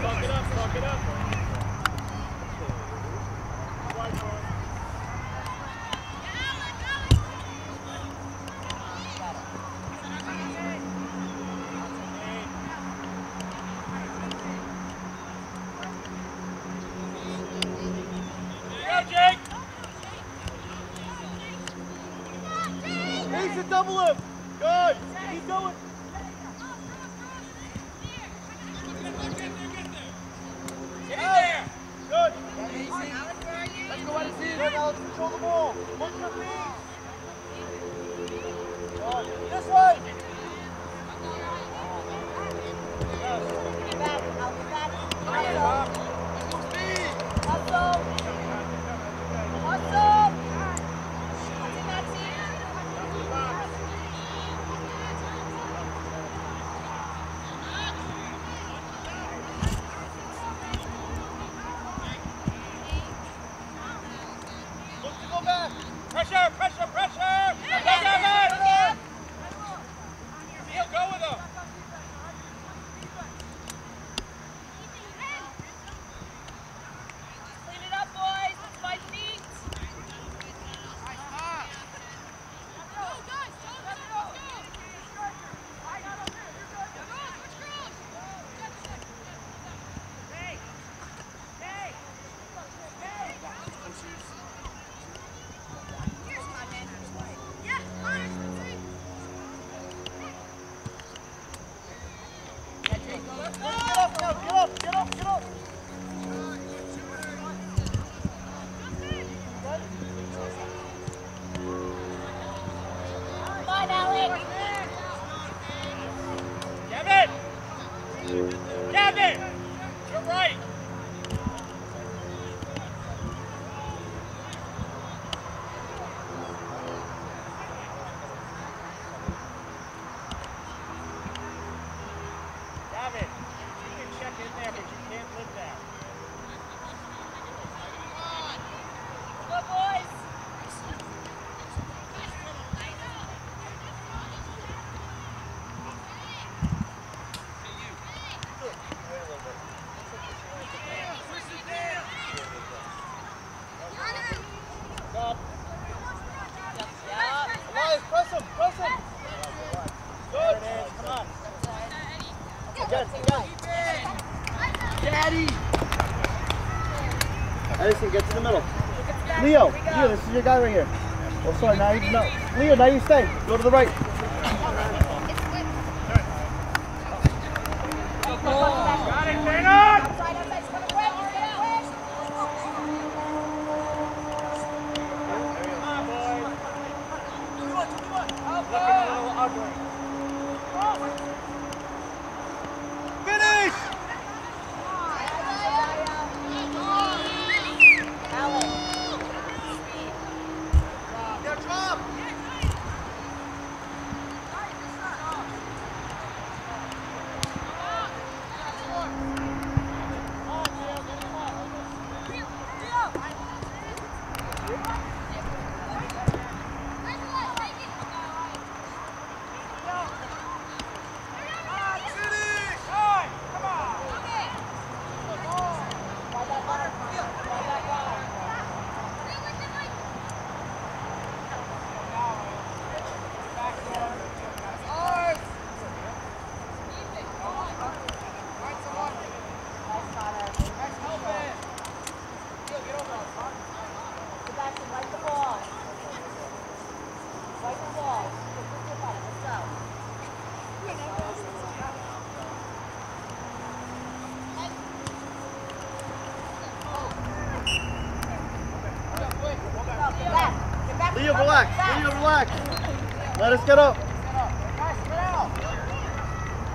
Fuck it up, fuck it up. the guy right here. Oh, sorry, now you, no. Leo, now you stay. Go to the right. Let us get up.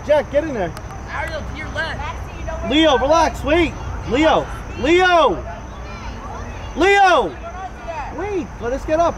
Jack, get in there. Ariel, to your left. Leo, relax. Wait. Leo. Leo. Leo. Wait. Let us get up.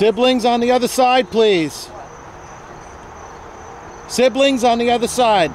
Siblings on the other side, please. Siblings on the other side.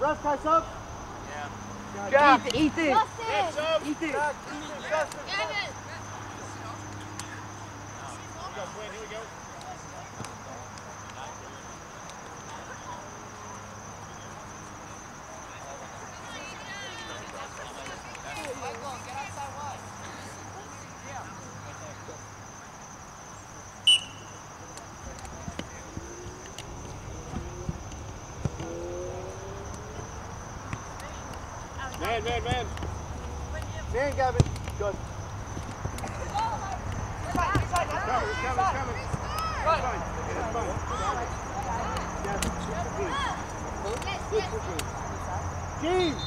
Russ, guys up. Yeah. Jack. Ethan. Ethan. Justin. Up. Ethan. Jack. Ethan. Justin. Here we go. man, man, man. Man, Gavin. Good. No, it's coming, it's coming. It's fine. It's fine. Yeah, it's fine. James!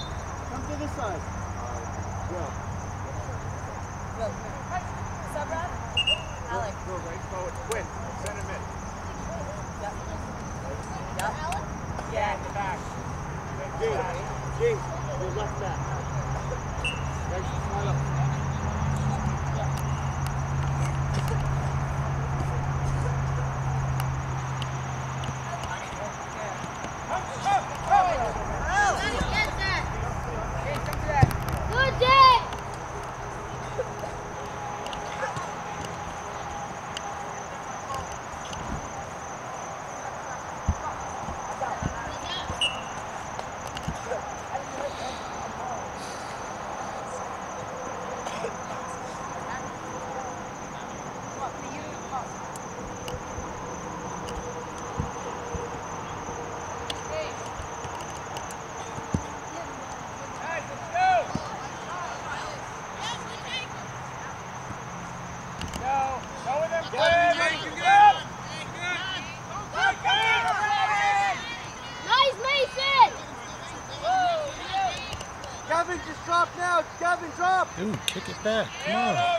perto, mano.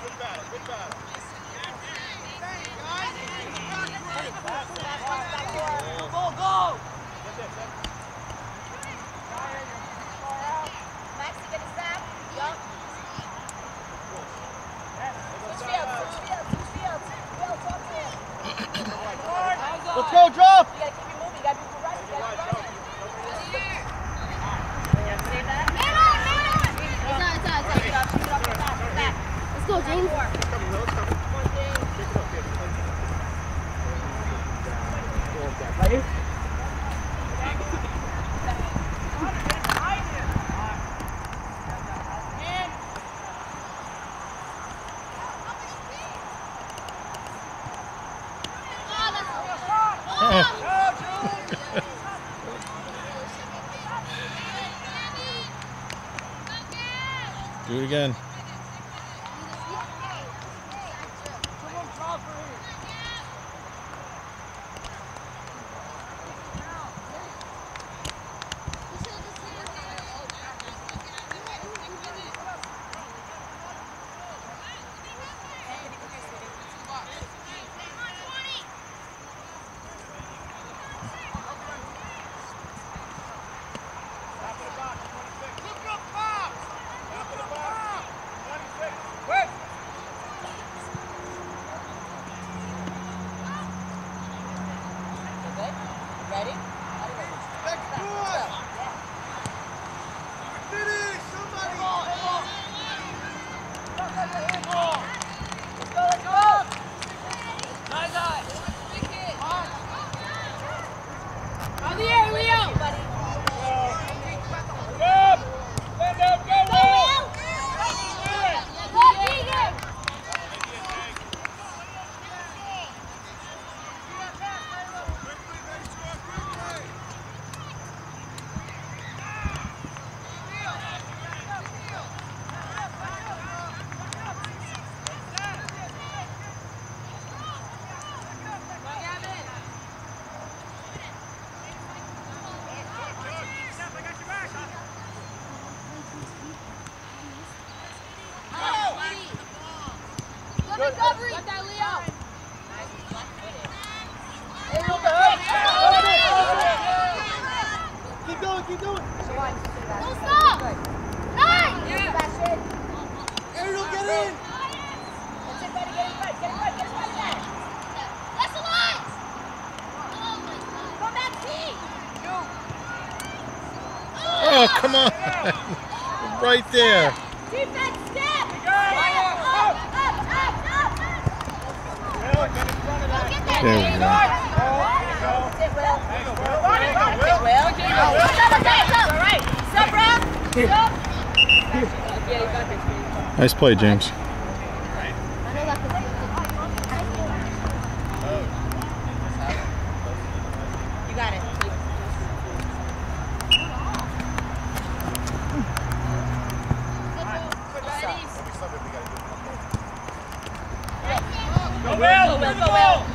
play, James. Go, Will! Go, Will! Go, Will!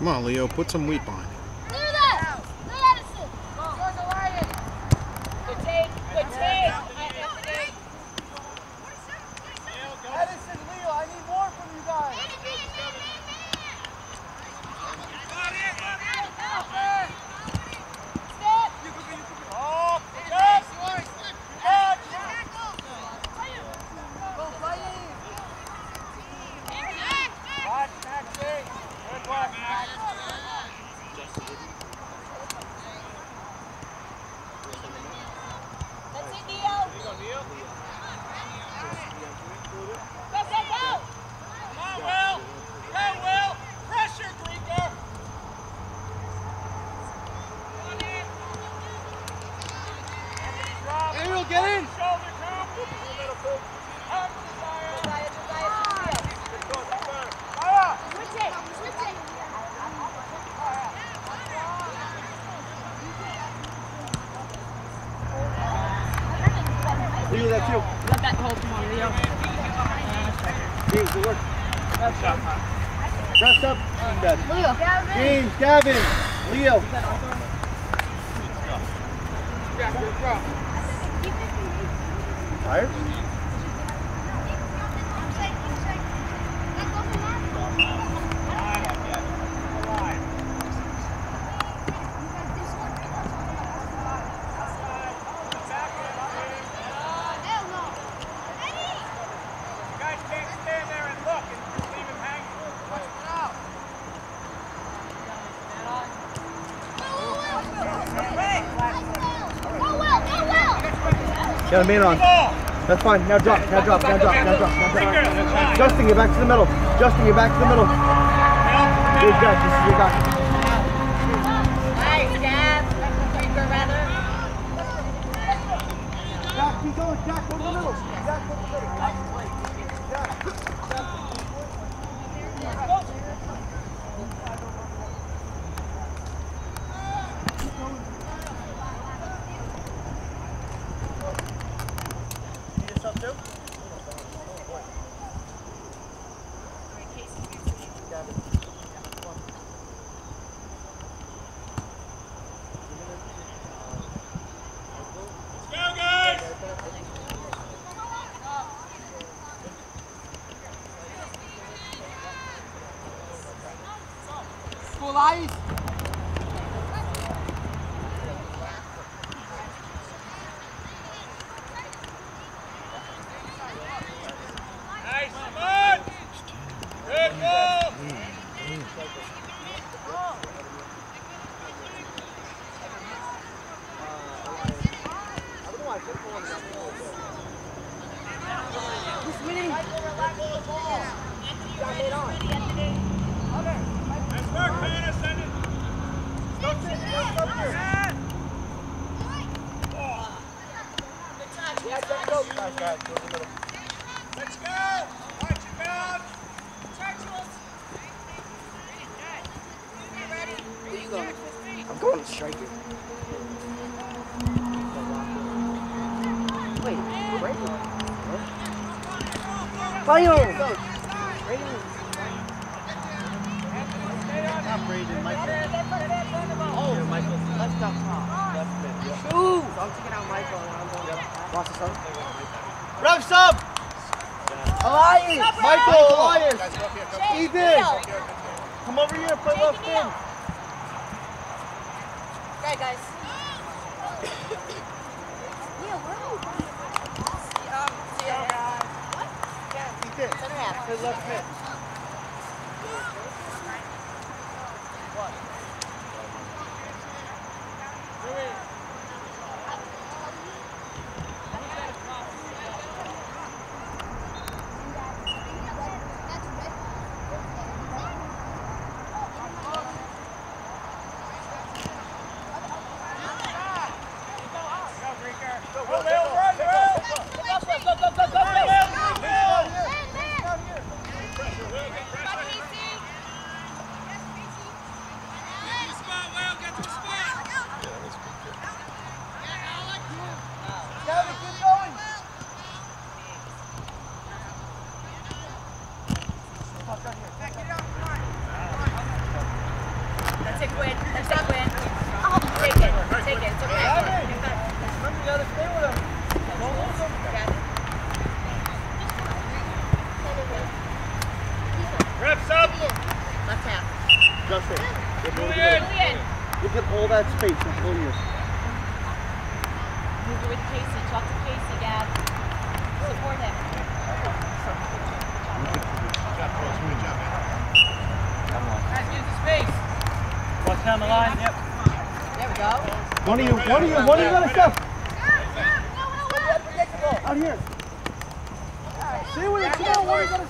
Come on, Leo, put some wheat behind. having. Got a man on. That's fine. Now drop. Now drop. Now drop. Now drop. Now drop. Now drop. Justin, get back to the middle. Justin, get back to the middle. Good guy. This is your guy. Come over here and play left hand. Right, guys. Where are going? Um, see, uh, what? Yeah. This. Play left. What? all that space in front of you. Move with Casey. Talk to Casey, Gab. Support him. Down the line. Yep. There we go. One of you, one of you, one of you, gotta step. Out here. See where you're going. Where you gotta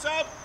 sub.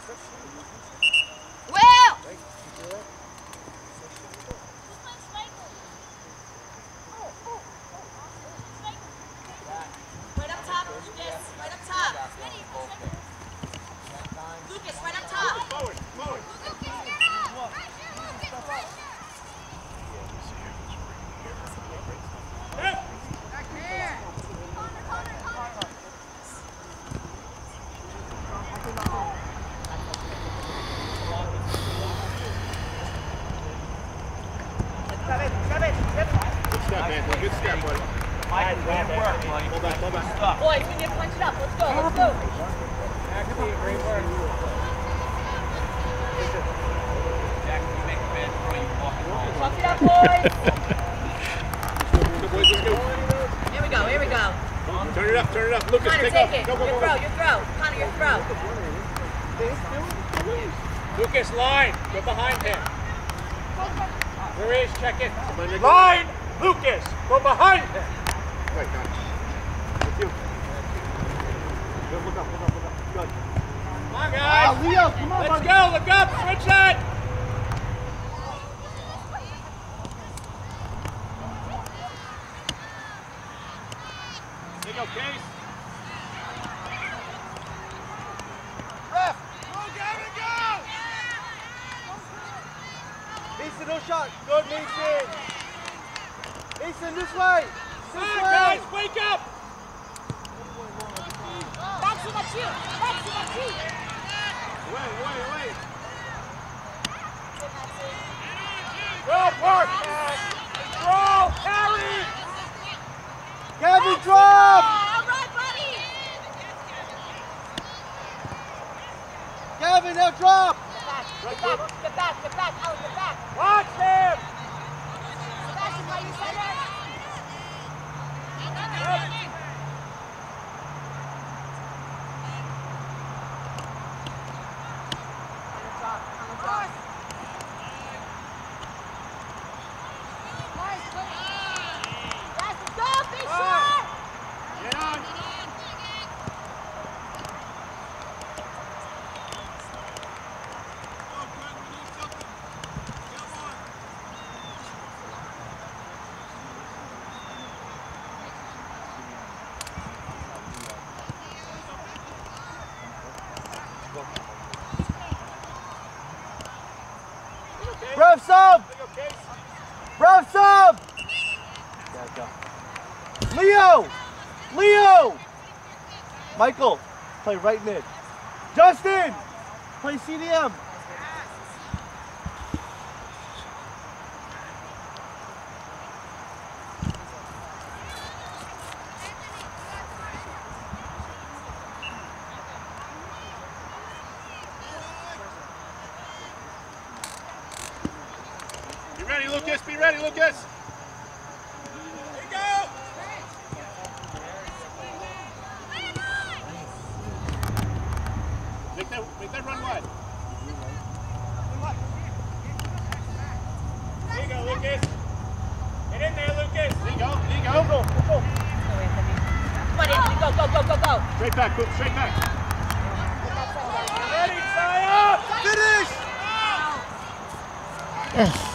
Easton, no shot. Good, Easton. Easton, this way. This on, way. guys, wake up. Back to my shield. Back to my shield. Wait, wait, wait. Well, Park. Roll, carry. Kevin, drop. All right, buddy. Kevin, now drop. Right, back, get back, Alan, get back. Watch him! Leo! Michael, play right mid. Justin, play CDM. Ugh.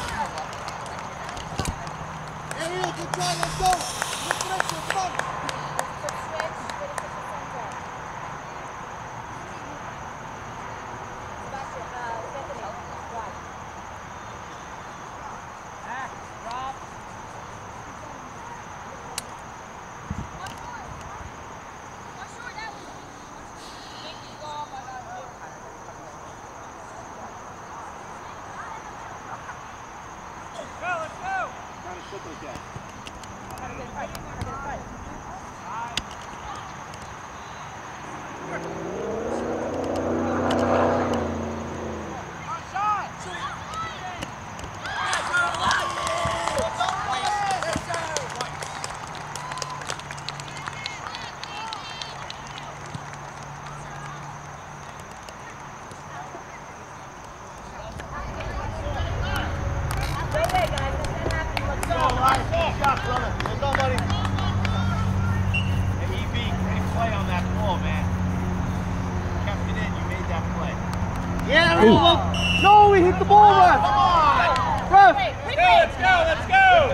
Ooh. No, we hit the ball, oh, ref. Come on. Ref. Wait. Let's go, let's go.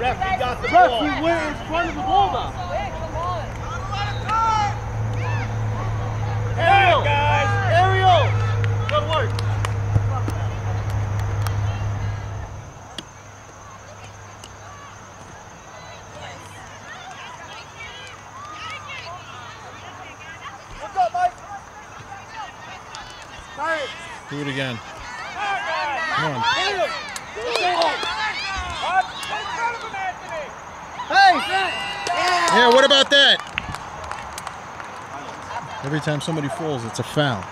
Ref, he got the ref, ball. Ref, we went in front of the ball, though. Quick, come on. There it goes. Do it again. Come on. Hey! Yeah, what about that? Every time somebody falls, it's a foul.